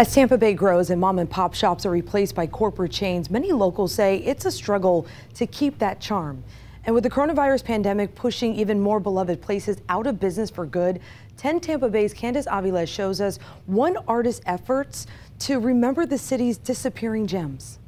As Tampa Bay grows and mom and pop shops are replaced by corporate chains, many locals say it's a struggle to keep that charm. And with the coronavirus pandemic pushing even more beloved places out of business for good, 10 Tampa Bay's Candace Aviles shows us one artist's efforts to remember the city's disappearing gems.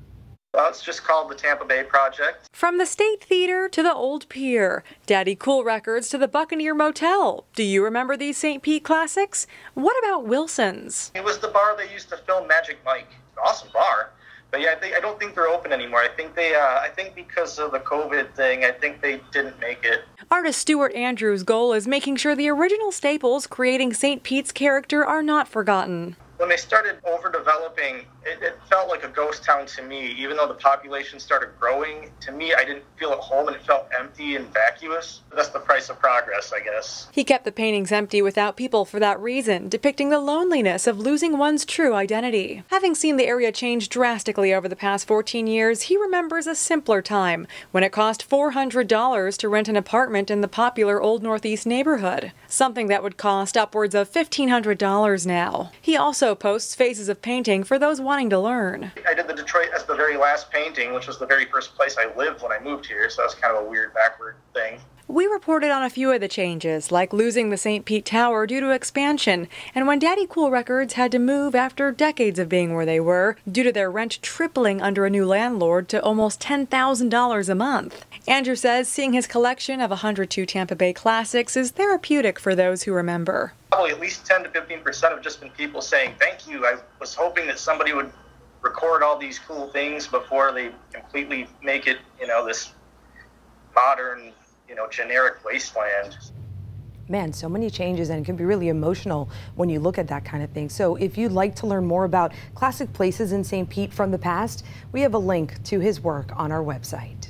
Well, it's just called the Tampa Bay Project. From the State Theater to the Old Pier, Daddy Cool Records to the Buccaneer Motel. Do you remember these St. Pete classics? What about Wilson's? It was the bar they used to film Magic Mike. Awesome bar. But yeah, they, I don't think they're open anymore. I think they, uh, I think because of the COVID thing, I think they didn't make it. Artist Stuart Andrews' goal is making sure the original staples creating St. Pete's character are not forgotten when they started overdeveloping, it, it, felt like a ghost town to me. Even though the population started growing, to me, I didn't feel at home and it felt empty and vacuous. That's the price of progress, I guess. He kept the paintings empty without people for that reason, depicting the loneliness of losing one's true identity. Having seen the area change drastically over the past 14 years, he remembers a simpler time when it cost $400 to rent an apartment in the popular Old Northeast neighborhood, something that would cost upwards of $1,500 now. He also posts phases of painting for those wanting to learn. I did the Detroit as the very last painting, which was the very first place I lived when I moved here, so that's kind of a weird backward thing. We reported on a few of the changes, like losing the St. Pete Tower due to expansion, and when Daddy Cool Records had to move after decades of being where they were, due to their rent tripling under a new landlord to almost $10,000 a month. Andrew says seeing his collection of 102 Tampa Bay classics is therapeutic for those who remember probably at least 10 to 15 percent have just been people saying thank you. I was hoping that somebody would record all these cool things before they completely make it, you know, this modern, you know, generic wasteland. Man, so many changes, and it can be really emotional when you look at that kind of thing. So, if you'd like to learn more about classic places in St. Pete from the past, we have a link to his work on our website.